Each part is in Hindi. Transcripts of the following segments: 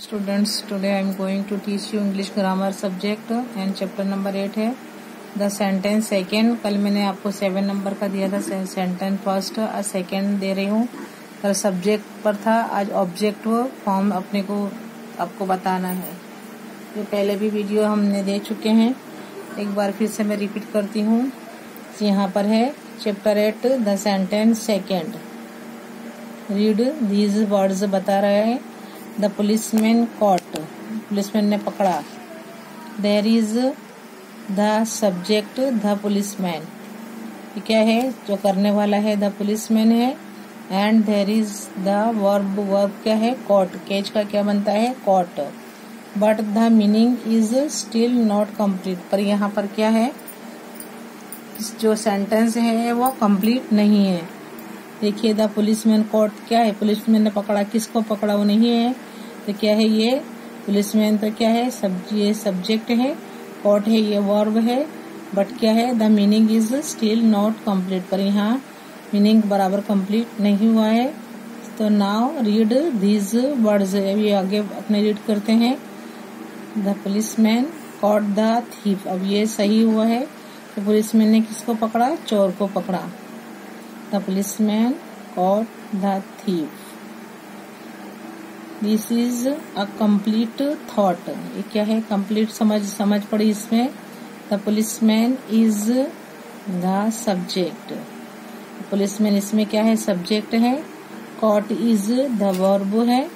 students, today i am going to teach you english grammar subject and chapter number 8 है। द सेंटेंस सेकेंड कल मैंने आपको सेवन नंबर का दिया था सेंटेंस फ़र्स्ट आज सेकेंड दे रही हूँ। कल सब्जेक्ट पर था, आज ऑब्जेक्ट फॉर्म अपने को आपको बताना है। ये पहले भी वीडियो हमने दे चुके हैं। एक बार फिर से मैं रिपीट करती हूँ। यहाँ पर है chapter eight the sentence second read these words बता रहे हैं। द पुलिसमैन कॉट पुलिसमैन ने पकड़ा. There is the subject the policeman क्या है? जो करने वाला है द पुलिसमैन है. And there is the verb verb क्या है? कॉट केज का क्या बनता है? Caught but the meaning is still not complete पर यहाँ पर क्या है? जो सेंटेंस है, वो कंप्लीट नहीं है. देखिए द पुलिसमैन कोर्ट क्या है? पुलिसमैन ने पकड़ा किसको? पकड़ा वो नहीं है। तो क्या है ये? पुलिसमैन तो क्या है? सब, ये सब्जेक्ट है। कोर्ट है, ये वर्ब है। बट क्या है? The meaning is still not complete पर यहाँ मीनिंग बराबर कंप्लीट नहीं हुआ है। तो नाउ रीड दीज वर्ड्स अभी आगे अपने रीड करते हैं। The policeman caught the thief अब ये सही हुआ है। तो पुलिसमैन ने किसको पकड़ा? चोर को पकड़ा। The policeman caught the thief. This is a complete thought ये क्या है? कंप्लीट समझ समझ पड़ी इसमें? The policeman is the subject policeman इसमें क्या है? सब्जेक्ट है। कॉट इज़ द वर्ब है।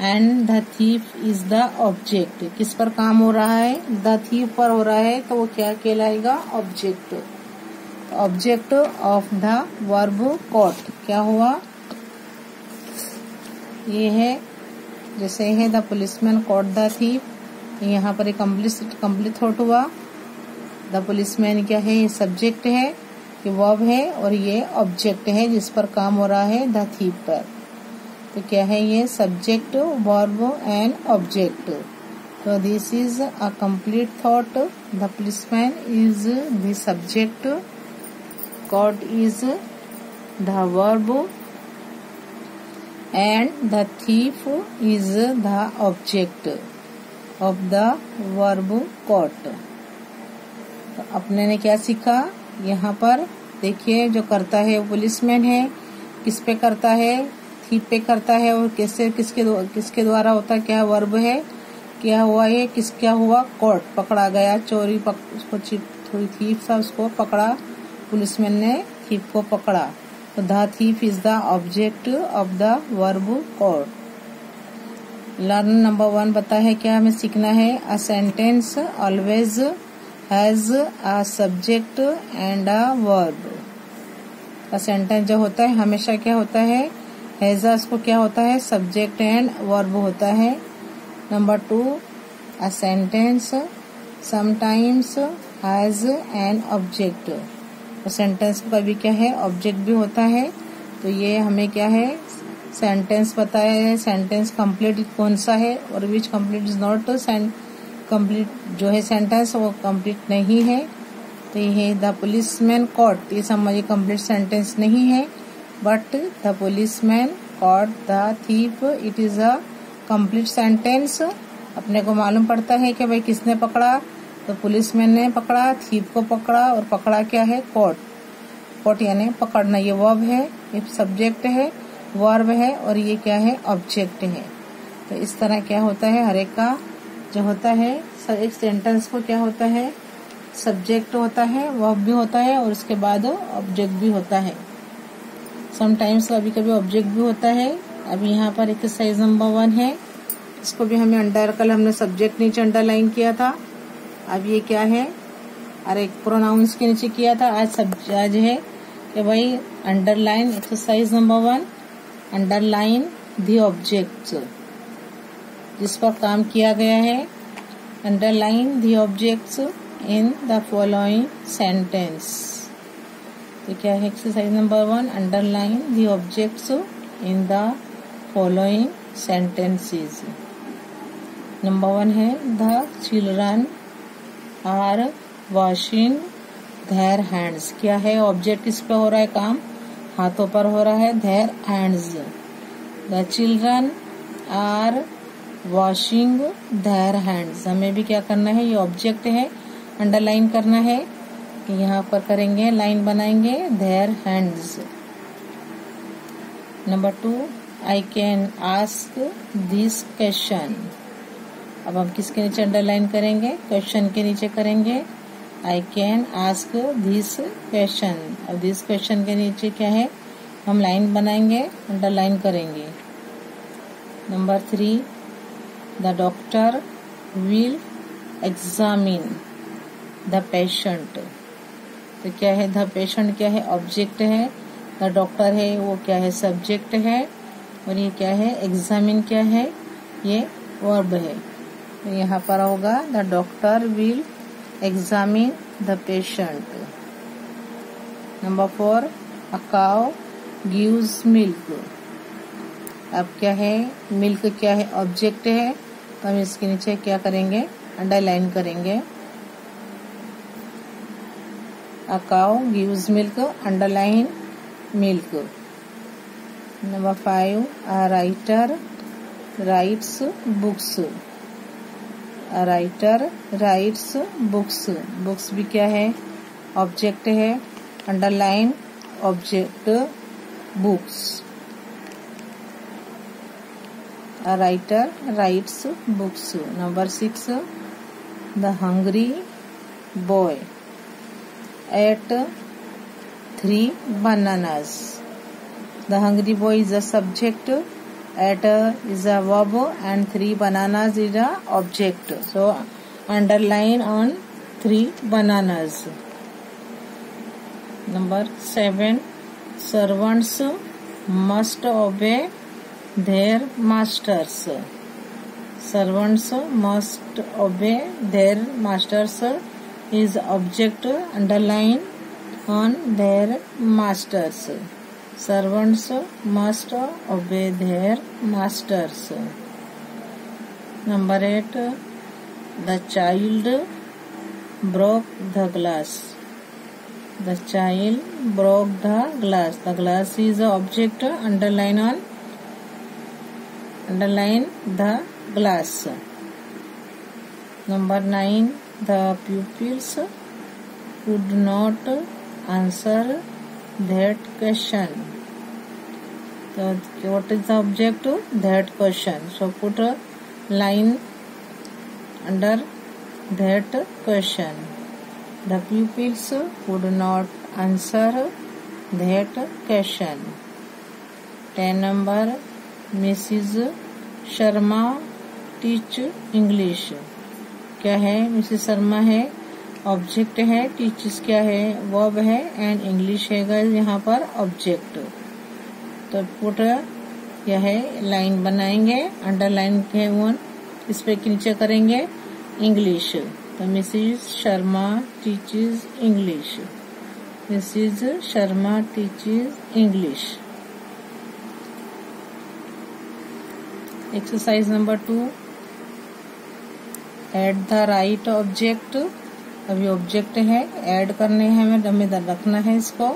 And the thief is the object किस पर काम हो रहा है? द थीफ पर हो रहा है। तो वो क्या कहलाएगा? Object object of the verb caught क्या हुआ? ये है, जैसे है the policeman caught the thief यहाँ पर कंप्लीट कंप्लीट थॉट हुआ। द पुलिसमैन क्या है? ये सब्जेक्ट है, ये वर्ब है, और ये ऑब्जेक्ट है, जिस पर काम हो रहा है द थीप पर। तो क्या है ये? सब्जेक्ट वर्ब एंड ऑब्जेक्ट तो this is a complete thought the policeman is the subject God is the verb and the thief is the object of the verb caught. तो अपने ने क्या सीखा? यहाँ पर देखिए जो करता है वो पुलिसमैन है। किस पे करता है? थीप पे करता है। और किससे किसके किसके द्वारा होता क्या वर्ब है? क्या हुआ ये? किस क्या हुआ? कोर्ट पकड़ा गया। चोरी पक, उसको थोड़ी थीप था उसको पकड़ा। पुलिसमैन ने थीप को पकड़ा। तो the thief is the object of the verb caught learn number one बता है क्या हमें सीखना है? A sentence always has a subject and a verb का सेंटेंस जो होता है, हमेशा क्या होता है? हैजा उसको क्या होता है? सब्जेक्ट एंड वर्ब होता है। Number two a sentence sometimes has an object sentence का भी क्या है? ऑब्जेक्ट भी होता है। तो ये हमें क्या है? सेंटेंस बताया है। सेंटेंस कंप्लीट कौन सा है और which complete is not complete जो है सेंटेंस वो कंप्लीट नहीं है। तो ये द पुलिस मैन कॉट ये समझिए कंप्लीट सेंटेंस नहीं है। But the policeman caught the thief it is a complete sentence अपने को मालूम पड़ता है कि भाई किसने पकड़ा? तो पुलिसमैन ने पकड़ा, थीप को पकड़ा और पकड़ा क्या है? कोट कोट यानी पकड़ना, ये वर्ब है, ये सब्जेक्ट है, वर्ब है और ये क्या है? ऑब्जेक्ट है। तो इस तरह क्या होता है? हर एक का जो होता है एक सेंटेंस को क्या होता है? सब्जेक्ट होता है वर्ब भी होता है और उसके बाद ऑब्जेक्ट भी होता है। समटाइम्स कभी कभी ऑब्जेक्ट भी होता है। अभी यहाँ पर एक्सरसाइज नंबर वन है। इसको भी हमें अंडर, कल हमने सब्जेक्ट नीचे अंडरलाइन किया था। अब ये क्या है? अरे प्रोनाउंस के नीचे किया था, आज सब आज है कि भाई underline exercise number one underline the object जिस पर काम किया गया है underline the objects in the following sentence तो क्या है exercise number one underline the objects in the following sentences number one है the children are washing their hands. क्या है ऑब्जेक्ट किस पे हो रहा है काम? हाथों पर हो रहा है their hands. The children are washing their hands. हमें भी क्या करना है? ये ऑब्जेक्ट है। अंडरलाइन करना है यहाँ पर करेंगे, लाइन बनाएँगे their hands. Number two I can ask this question अब हम किसके नीचे अंडरलाइन करेंगे? क्वेश्चन के नीचे करेंगे। I can ask this question अब दिस क्वेश्चन के नीचे क्या है? हम लाइन बनाएँगे अंडरलाइन करेंगे। Number three the doctor will examine the patient तो क्या है? द पेशेंट क्या है? ऑब्जेक्ट है। द डॉक्टर है, वो क्या है? सब्जेक्ट है। और ये क्या है? एग्जामिन क्या है? ये वर्ब है। यहाँ पर होगा the doctor will examine the patient number four a cow gives milk अब क्या है? मिल्क क्या है? ऑब्जेक्ट है। तो हम इसके नीचे क्या करेंगे? अंडरलाइन करेंगे। A cow gives milk underline milk number five a writer writes books writer writes books books भी क्या है? ऑब्जेक्ट है. Underline object books writer writes books number six the hungry boy ate three bananas the hungry boy is a subject at is a verb and three bananas is a object. So underline on three bananas. Number 7 servants must obey their masters. Servants must obey their masters is object underline on their masters servants must obey their masters. Number 8 the child broke the glass. The child broke the glass. The glass is a object underline on underline the glass. Number 9 the pupils could not answer that question so what is the object to that question so put a line under that question the pupils would not answer that question 10 number mrs sharma teach english क्या है मिसेस शर्मा है ऑब्जेक्ट है टीचर्स क्या है वर्ब है एंड इंग्लिश है यहाँ पर ऑब्जेक्ट तो पुट यह है लाइन बनाएँगे अंडरलाइन के वन इस पे नीचे करेंगे इंग्लिश तो Mrs Sharma teachers English Mrs Sharma teachers English exercise number two at the right object अभी ऑब्जेक्ट है ऐड करने हैं, हमें हमें रखना है इसको।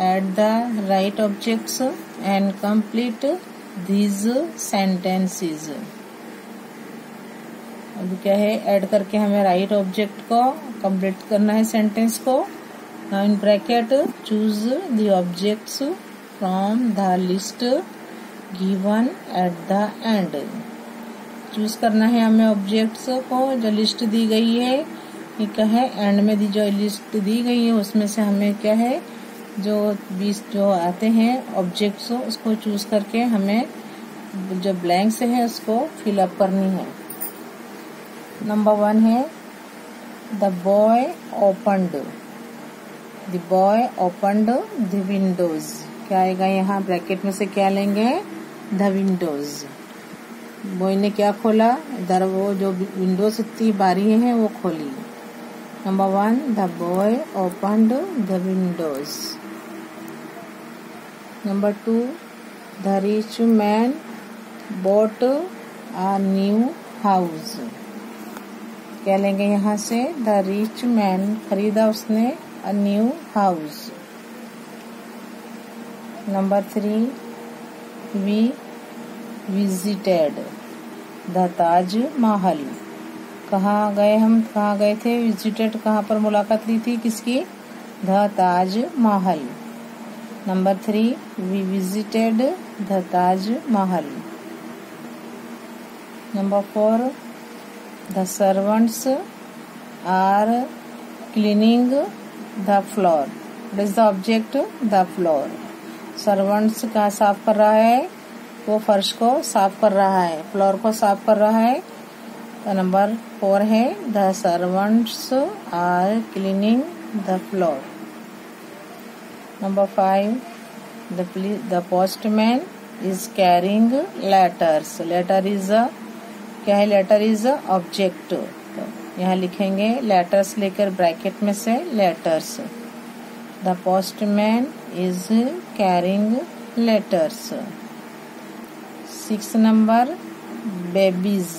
Add the right objects and complete these sentences अभी क्या है? ऐड करके हमें राइट ऑब्जेक्ट को कंप्लीट करना है सेंटेंस को। In bracket choose the objects from the list given at the end choose करना है हमें ऑब्जेक्ट्स को, जो लिस्ट दी गई है। क्या है? एंड में दी जो लिस्ट दी गई है, उसमें से हमें क्या है? जो बीस जो आते हैं ऑब्जेक्ट्स उसको चूज़ करके हमें जो ब्लैंक्स है उसको फिलअप करनी है। नंबर वन है the boy opened the boy opened the windows क्या आएगा यहाँ? ब्रैकेट में से क्या लेंगे? द विंडोज़ बॉय ने क्या खोला? इधर वो जो विंडोज़ इतनी बारी है वो खोली। Number one, the boy opened the windows. Number two, the rich man bought a new house. क्या लेंगे यहाँ से? द रिच मैन खरीदा उसने a new house number three we visited the Taj Mahal कहाँ गए हम? कहाँ गए थे? विजिटेड कहाँ पर मुलाकात ली थी? किसकी? The Taj Mahal number three we visited the Taj Mahal number four the servants are cleaning the floor what is the object the floor servants का साफ़ कर रहा है, वो फर्श को साफ़ कर रहा है फ्लोर को साफ़ कर रहा है। तो नंबर फोर है the servants are cleaning the floor number five the postman is carrying letters letter is a क्या है? लेटर इज़ अ ऑब्जेक्ट यहाँ लिखेंगे लेटर्स लेकर ब्रैकेट में से letters the postman is carrying letters six number babies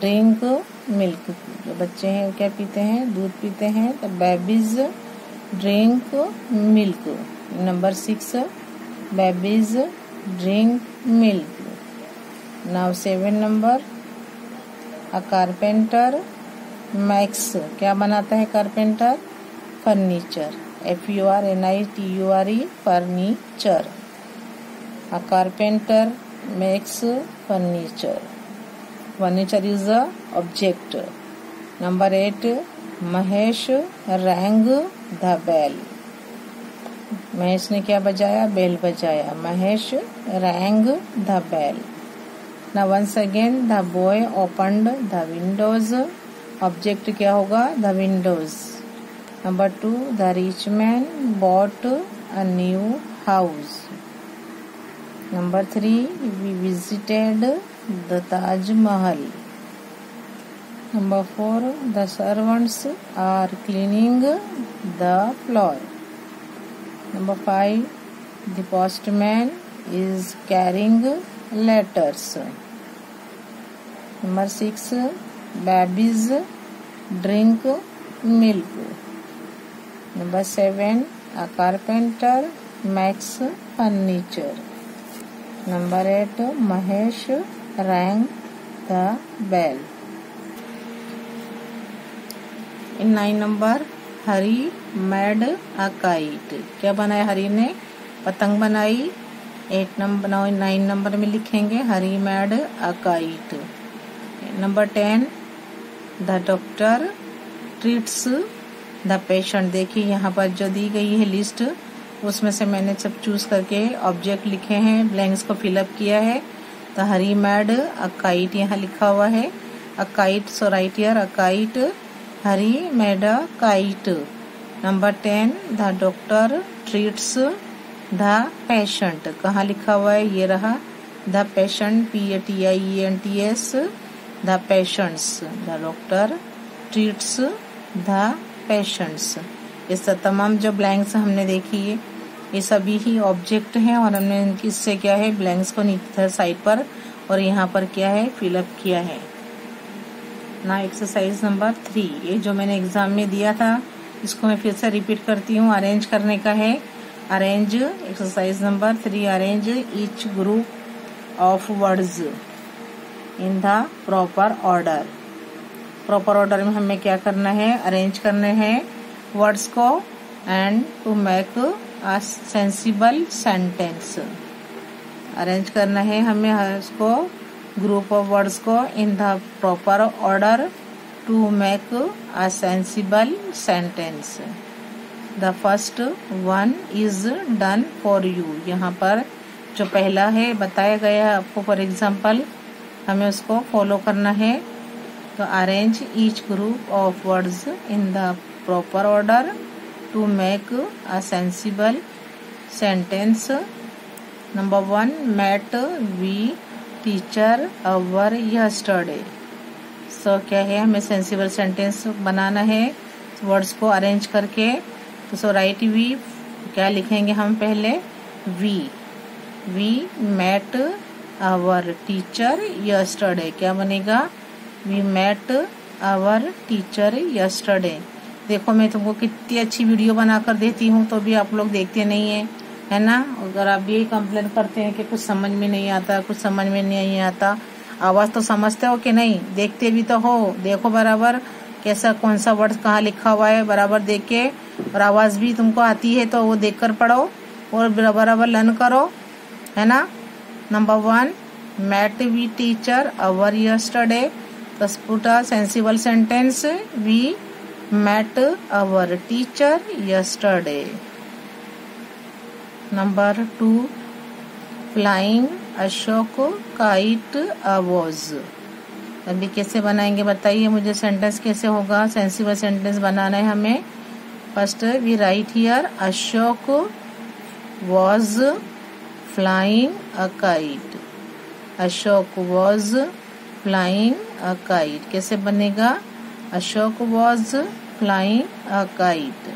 drink milk जो बच्चे हैं क्या पीते हैं? दूध पीते हैं तो babies drink, milk. Number six, babies, drink, milk. Now seven number, a carpenter, makes. क्या बनाता है carpenter? Furniture. F U R N I T U R E furniture. A carpenter, makes, furniture. Furniture is a object. Number eight Mahesh rang the bell. Mahesh ने क्या बजाया? बेल बजाया। Mahesh rang the bell. ना once again the boy opened the windows object क्या होगा? The windows number two the rich man bought a new house number three we visited the Taj Mahal number four the servants are cleaning the floor. Number five the postman is carrying letters. Number 6 babies drink milk. Number 7 a carpenter makes furniture. Number 8 mahesh rang the bell in nine number, Hari, made a kite क्या बनाया हरी ने? पतंग बनाई। एट नंबर नौ, नाइन नंबर में लिखेंगे, Hari, made a kite number ten, the doctor treats, the patient. देखिए, यहाँ पर जो दी गई है लिस्ट, उसमें से मैंने सब चूज़ करके ऑब्जेक्ट लिखे हैं, ब्लैंक्स को फिलअप किया है। तो हरी, मैड अकाइट यहाँ लिखा हुआ है। A kite so right ear a kite hurry mad kite. Number ten the doctor treats, the patient. कहाँ लिखा हुआ है? ये रहा, the patient P A T I N T S the patients. The doctor treats, the patients. इस तमाम जो ब्लैंक्स हमने देखी है ये सभी ही ऑब्जेक्ट हैं और हमने इससे क्या है, ब्लैंक्स को नीचे साइड पर और यहाँ पर क्या है, फिलअप किया है। ना एक्सरसाइज नंबर थ्री ये जो मैंने एग्ज़ाम में दिया था, इसको मैं फिर से रिपीट करती हूँ. अरेंज करने का है. Arrange exercise number 3 arrange each group of words in the proper order proper order में हमें क्या करना है? अरेंज करने हैं वर्ड्स को and to make a sensible sentence arrange करना है हमें उसको ग्रुप ऑफ़ वर्ड्स को in the proper order to make a sensible sentence the first one is done for you यहाँ पर जो पहला है, बताया गया है आपको फॉर एग्ज़ाम्पल हमें उसको फॉलो करना है। तो arrange each group of words in the proper order to make a sensible sentence number one met we teacher our yesterday so क्या है? हमें सेंसिबल सेंटेंस बनाना है वर्ड्स को अरेंज करके। तो सो राइट वी क्या लिखेंगे हम पहले? We we met our teacher yesterday क्या बनेगा? We met our teacher yesterday देखो, मैं तुमको कितनी अच्छी वीडियो बनाकर देती हूँ तो भी आप लोग देखते नहीं है। है ना? अगर आप भी कंप्लेन करते हैं कि कुछ समझ में नहीं आता, कुछ समझ में नहीं आता, आवाज़ तो समझते हो कि नहीं? देखते भी तो हो। देखो बराबर कैसा कौन सा वर्ड कहाँ लिखा हुआ है, बराबर देख। के और आवाज़ भी तुमको आती है तो वो देख कर पढ़ो और बराबर लर्न करो, है ना? Number one met we teacher our yesterday put a sensible sentence we met our teacher yesterday number two flying Ashok kite was अभी कैसे बनाएँगे बताइए, मुझे सेंटेंस कैसे होगा? सेंसिबल सेंटेंस बनाना है हमें। First we write here Ashok was flying a kite Ashok was flying a kite कैसे बनेगा? Ashok was flying a kite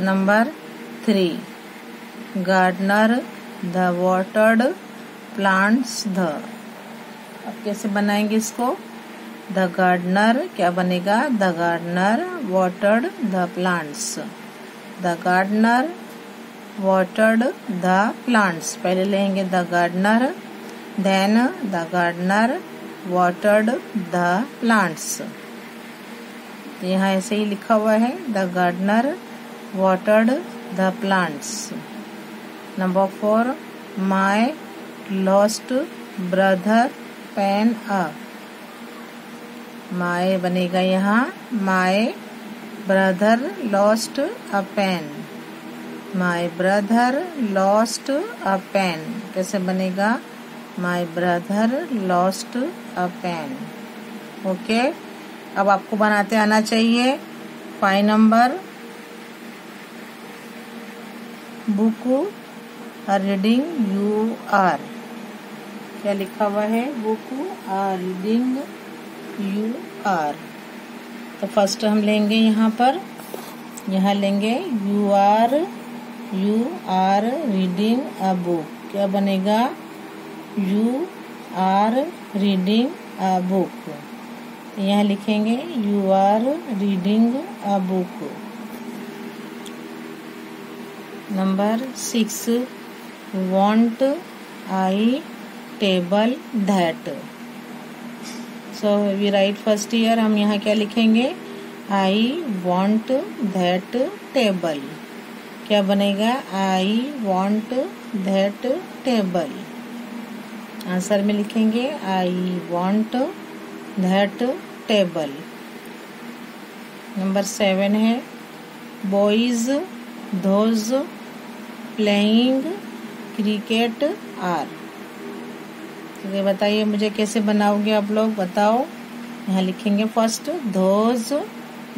number three, gardener the watered plants the. अब कैसे बनाएँगे इसको? द गार्डनर, क्या बनेगा? The gardener watered the plants. The gardener watered the plants. पहले लेंगे the gardener, then the gardener watered the plants. यहाँ ऐसे ही लिखा हुआ है, the gardener watered the plants number four my lost brother pen a my बनेगा यहाँ my brother lost a pen my brother lost a pen कैसे बनेगा? My brother lost a pen okay अब आपको बनाते आना चाहिए. Five number book reading you are क्या लिखा हुआ है? Book are reading you are तो फ़र्स्ट हम लेंगे यहाँ पर। यहाँ लेंगे you are you are reading a book क्या बनेगा? You are reading a book यहाँ लिखेंगे you are reading a book number six want I table that so we write first here हम यहाँ क्या लिखेंगे? आई वॉन्ट दैट टेबल क्या बनेगा? I want that table answer में लिखेंगे I want that table number seven है boys those playing cricket are तो ये बताइए, मुझे कैसे बनाओगे आप लोग? बताओ। यहाँ लिखेंगे first those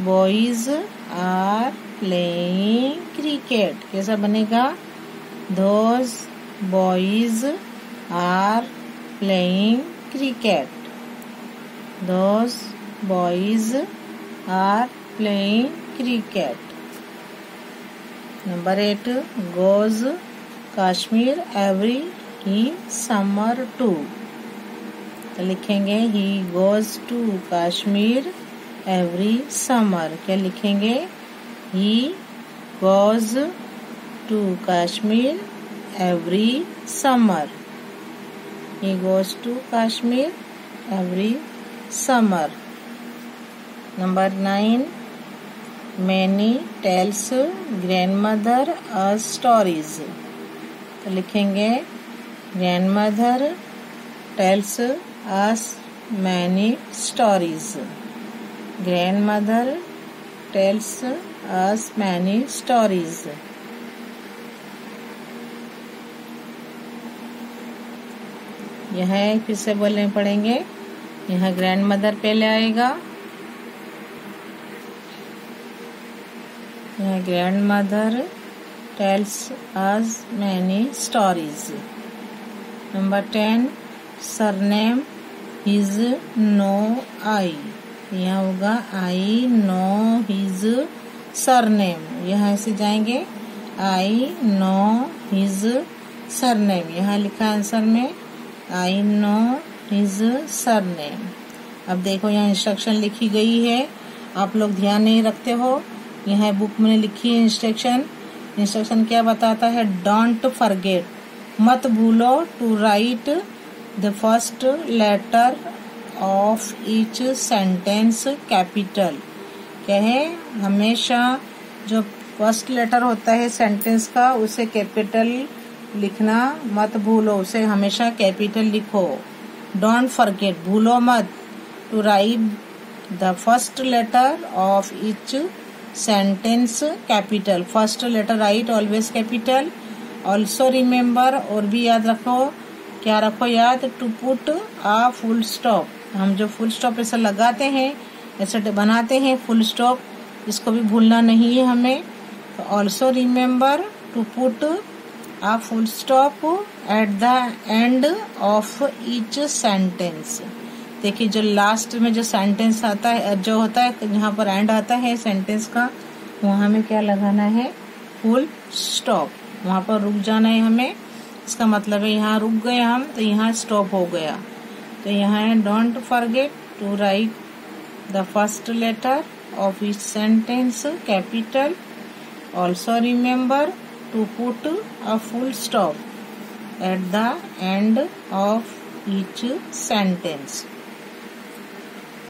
boys are playing cricket कैसा बनेगा? Those boys are playing cricket those boys are playing cricket number eight goes Kashmir every he summer to तो लिखेंगे? He goes to Kashmir every summer क्या लिखेंगे? He goes to Kashmir every summer he goes to Kashmir every summer number nine many tells grandmother us stories तो लिखेंगे grandmother tells us many stories grandmother tells us many stories यह फिर से बोलने पड़ेंगे। यहाँ ग्रैंड मदर पहले आएगा। Grandmother tells us many stories number ten surname his no I यहाँ होगा आई नो हिज सरनेम यहाँ से जाएँगे. आई नो हिज सरनेम यहाँ लिखा आंसर में आई नो हिज सरनेम अब देखो यहाँ इंस्ट्रक्शन लिखी गई है. आप लोग ध्यान नहीं रखते हो. यहाँ बुक में लिखी है इंस्ट्रक्शन इंस्ट्रक्शन क्या बताता है? डोंट फॉरगेट मत भूलो to write the first letter of each sentence capital क्या है? हमेशा जो फ़र्स्ट लेटर होता है सेंटेंस का, उसे कैपिटल लिखना मत भूलो, उसे हमेशा कैपिटल लिखो। डोंट फॉरगेट भूलो मत. To write the first letter of each sentence capital first letter write always capital also remember और भी याद रखो, क्या रखो याद? To put a full stop हम जो फुल स्टॉप ऐसा लगाते हैं, ऐसे बनाते हैं फुल स्टॉप इसको भी भूलना नहीं है हमें। तो also remember to put a full stop at the end of each sentence देखिए जो लास्ट में जो सेंटेंस आता है जो होता है, जहाँ पर एंड आता है सेंटेंस का, वहाँ में क्या लगाना है? फुल स्टॉप वहाँ पर रुक जाना है हमें। इसका मतलब है यहाँ रुक गए हम तो यहाँ स्टॉप हो गया। तो यहाँ है don't forget to write the first letter of each sentence capital also remember to put a full stop at the end of each sentence.